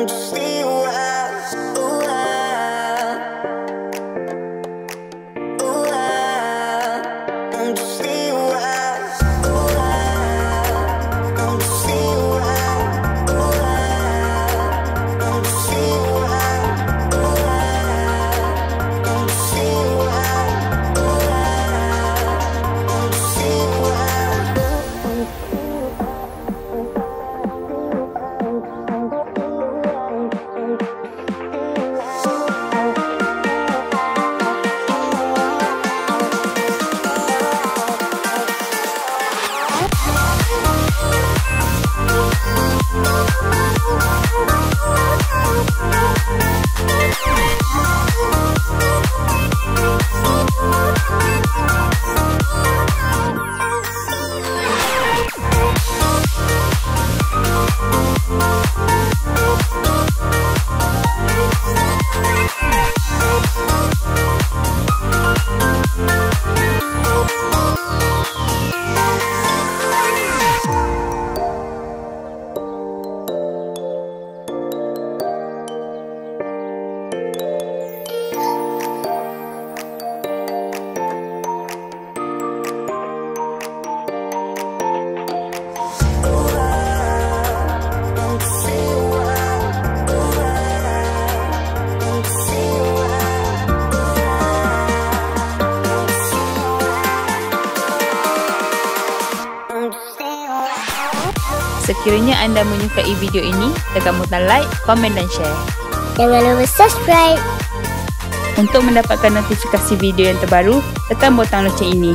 I'm just Sekiranya anda menyukai video ini, tekan butang like, komen dan share. Jangan lupa subscribe. Untuk mendapatkan notifikasi video yang terbaru, tekan butang loceng ini.